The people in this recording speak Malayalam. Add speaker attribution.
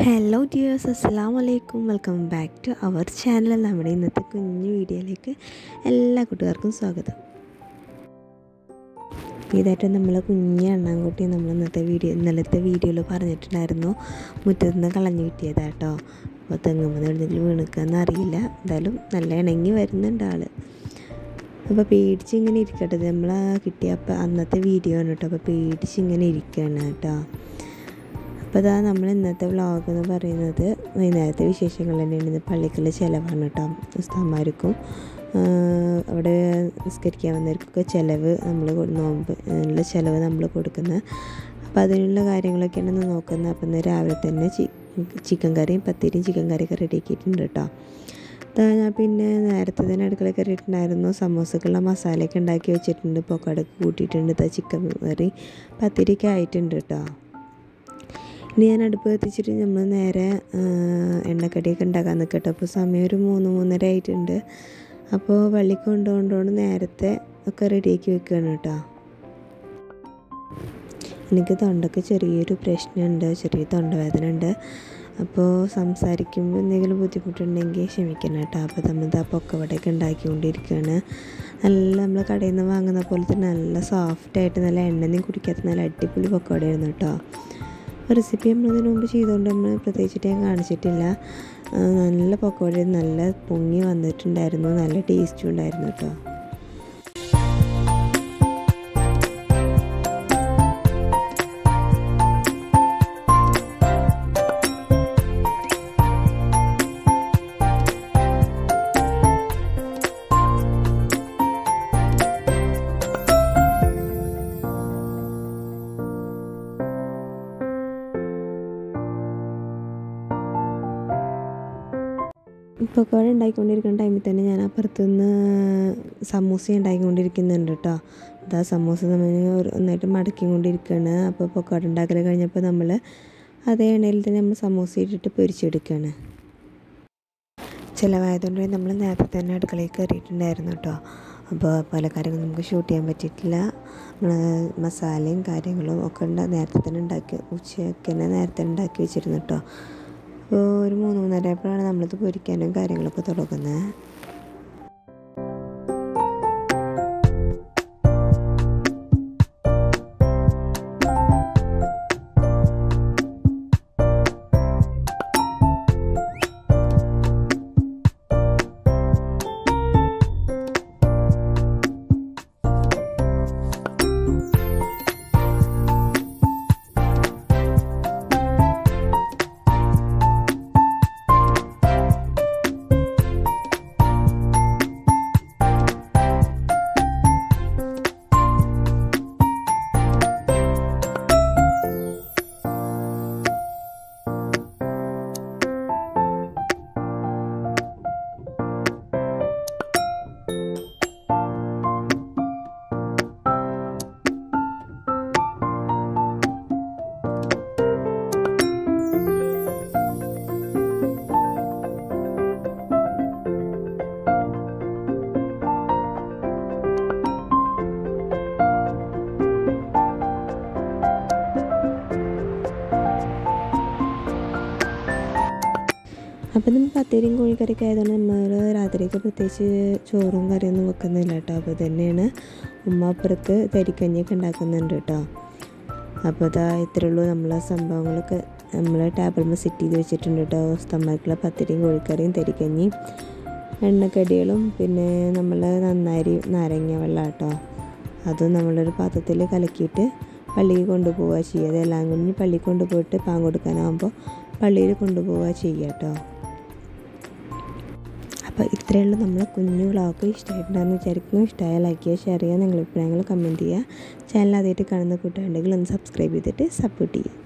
Speaker 1: ഹലോ ഡിയേഴ്സ് അസ്സാം വലൈക്കും welcome back to our channel നമ്മുടെ ഇന്നത്തെ കുഞ്ഞു വീഡിയോയിലേക്ക് എല്ലാ കൂട്ടുകാർക്കും സ്വാഗതം. ഇതായിട്ട് നമ്മൾ കുഞ്ഞു അണ്ണാൻകുട്ടി നമ്മൾ ഇന്നത്തെ വീഡിയോ ഇന്നലത്തെ വീഡിയോയിൽ പറഞ്ഞിട്ടുണ്ടായിരുന്നു. മുറ്റത്ത് നിന്ന് കളഞ്ഞു കിട്ടിയതാട്ടോ. അപ്പോൾ തെങ്ങുമ്പോൾ എവിടെയെങ്കിലും വീണുക്കാന്ന് അറിയില്ല. എന്തായാലും നല്ല ഇണങ്ങി വരുന്നുണ്ട് ആൾ അപ്പോൾ പേടിച്ച് ഇങ്ങനെ ഇരിക്കട്ടെ. നമ്മൾ കിട്ടിയ അപ്പം അന്നത്തെ വീഡിയോ ആണ് കേട്ടോ. അപ്പോൾ പേടിച്ച് ഇങ്ങനെ ഇരിക്കുകയാണ് കേട്ടോ. അപ്പോൾ ഇതാ നമ്മൾ ഇന്നത്തെ വ്ളോഗ് എന്ന് പറയുന്നത് വൈകുന്നേരത്തെ വിശേഷങ്ങൾ തന്നെയാണ്. ഇന്ന് പള്ളിക്കുള്ള ചിലവാണ് കേട്ടോ ഉസ്താന്മാർക്കും അവിടെ നിസ്കരിക്കാൻ വന്നവർക്കൊക്കെ ചിലവ് നമ്മൾ നോമ്പ് ഉള്ള ചിലവ് നമ്മൾ കൊടുക്കുന്നത്. അപ്പോൾ അതിനുള്ള കാര്യങ്ങളൊക്കെയാണ് ഇന്ന് നോക്കുന്നത്. അപ്പം ഇന്ന് രാവിലെ തന്നെ ചിക്കൻ കറിയും പത്തിരിയും ചിക്കൻ കറിയൊക്കെ റെഡിയാക്കിയിട്ടുണ്ട് കേട്ടോ ഞാൻ പിന്നെ നേരത്തെ തന്നെ അടുക്കള കയറിയിട്ടുണ്ടായിരുന്നു സമോസക്കുള്ള മസാലയൊക്കെ ഉണ്ടാക്കി വെച്ചിട്ടുണ്ട്. പൊക്കടക്ക് കൂട്ടിയിട്ടുണ്ട്. ചിക്കൻ കറി പത്തിരിയൊക്കെ ആയിട്ടുണ്ട് കേട്ടോ ഇനി ഞാൻ അടുപ്പ് കത്തിച്ചിട്ട് നമ്മൾ നേരെ എണ്ണക്കടിയൊക്കെ ഉണ്ടാക്കാൻ നിൽക്കട്ടെ അപ്പോൾ സമയം ഒരു മൂന്ന് മൂന്നര ആയിട്ടുണ്ട്. അപ്പോൾ വള്ളി കൊണ്ടുകൊണ്ടുകൊണ്ട് നേരത്തെ ഒക്കെ റെഡിയാക്കി വെക്കുകയാണ് കേട്ടോ. എനിക്ക് തൊണ്ടയ്ക്ക് ചെറിയൊരു പ്രശ്നമുണ്ട് ചെറിയ തൊണ്ടവേദന ഉണ്ട് അപ്പോൾ സംസാരിക്കുമ്പോൾ എന്തെങ്കിലും ബുദ്ധിമുട്ടുണ്ടെങ്കിൽ ക്ഷമിക്കണം കേട്ടോ. അപ്പോൾ നമ്മൾ ഇതാ പൊക്കവടയൊക്കെ ഉണ്ടാക്കിക്കൊണ്ടിരിക്കുകയാണ്. നല്ല നമ്മൾ കടയിൽ നിന്ന് വാങ്ങുന്ന പോലെ തന്നെ നല്ല സോഫ്റ്റായിട്ട് നല്ല എണ്ണയും കുടിക്കാത്ത നല്ല അടിപൊളി പൊക്കവടയായിരുന്നു കേട്ടോ. റെസിപ്പി നമ്മൾ ഇതിനു മുമ്പ് ചെയ്തുകൊണ്ട് നമ്മൾ പ്രത്യേകിച്ചിട്ട് ഞാൻ കാണിച്ചിട്ടില്ല. നല്ല പക്കോട നല്ല പൊങ്ങി വന്നിട്ടുണ്ടായിരുന്നു. നല്ല ടേസ്റ്റും ഉണ്ടായിരുന്നു കേട്ടോ പക്കോട ഉണ്ടാക്കിക്കൊണ്ടിരിക്കുന്ന ടൈമിൽ തന്നെ ഞാൻ അപ്പുറത്ത് അപ്പുറത്തുനിന്ന് സമൂസ ഉണ്ടാക്കിക്കൊണ്ടിരിക്കുന്നുണ്ട് കേട്ടോ. അതാ സമൂസ നമ്മൾ ഒന്നായിട്ട് മടക്കിക്കൊണ്ടിരിക്കുകയാണ്. അപ്പോൾ പക്കോട ഉണ്ടാക്കൽ കഴിഞ്ഞപ്പോൾ നമ്മൾ അതേ എണ്ണയിൽ തന്നെ നമ്മൾ സമൂസ ഇട്ടിട്ട് പൊരിച്ചെടുക്കുകയാണ്. ചിലവായതുകൊണ്ട് നമ്മൾ നേരത്തെ തന്നെ അടുക്കളയിൽ കയറിയിട്ടുണ്ടായിരുന്നു കേട്ടോ. അപ്പോൾ പല കാര്യങ്ങളും നമുക്ക് ഷൂട്ട് ചെയ്യാൻ പറ്റിയിട്ടില്ല. മസാലയും കാര്യങ്ങളും ഒക്കെ നേരത്തെ തന്നെ ഉണ്ടാക്കി ഉച്ചയ്ക്ക് തന്നെ നേരത്തെ ഉണ്ടാക്കി വെച്ചിരുന്നു കേട്ടോ. ഒരു മൂന്ന് മൂന്നര ആയപ്പോഴാണ് നമ്മളിത് പൊരിക്കാനും കാര്യങ്ങളൊക്കെ തുടങ്ങുന്നത്. അപ്പം നമ്മൾ പത്തിരിയും കോഴിക്കറിയൊക്കെ ആയതുകൊണ്ട് നമ്മൾ രാത്രിക്ക് പ്രത്യേകിച്ച് ചോറും കറിയൊന്നും വെക്കുന്നില്ല കേട്ടോ. അപ്പോൾ തന്നെയാണ് ഉമ്മ അപ്പുറത്ത് തരിക്കഞ്ഞിയൊക്കെ ഉണ്ടാക്കുന്നുണ്ട് കേട്ടോ. അപ്പോൾ അതാ ഇത്രയേ ഉള്ളൂ നമ്മളെ സംഭവങ്ങളൊക്കെ. നമ്മൾ ടേബിളിൽ സെറ്റ് ചെയ്ത് വെച്ചിട്ടുണ്ട് കേട്ടോ. സ്തംഭക്കുള്ള പത്തിരിയും കോഴിക്കറിയും തരിക്കഞ്ഞിയും എണ്ണക്കടികളും പിന്നെ നമ്മൾ നന്നാരി നാരങ്ങ വെള്ളം കേട്ടോ. അതും നമ്മളൊരു പാത്രത്തിൽ കലക്കിയിട്ട് പള്ളിയിൽ കൊണ്ടുപോവുക ചെയ്യുക. അതെല്ലാം കുഞ്ഞ് പള്ളിയിൽ കൊണ്ടുപോയിട്ട് പാൻ കൊടുക്കാനാകുമ്പോൾ പള്ളിയിൽ കൊണ്ടുപോവുക ചെയ്യുക കേട്ടോ അപ്പോൾ ഇത്രയേ ഉള്ളൂ നമ്മളെ കുഞ്ഞു വ്ളോഗ്. ഇഷ്ടമായിട്ടുണ്ടാകുന്ന വിചാരിക്കുന്നു. ഇഷ്ടമായ ലൈക്ക് ചെയ്യുക ഷെയർ ചെയ്യുക നിങ്ങളുടെ അഭിപ്രായങ്ങൾ കമന്റ് ചെയ്യുക. ചാനൽ ആദ്യമായിട്ട് കാണുന്ന കൂട്ടുകാരുണ്ടെങ്കിൽ ഒന്ന് സബ്സ്ക്രൈബ് ചെയ്തിട്ട് സപ്പോർട്ട് ചെയ്യുക.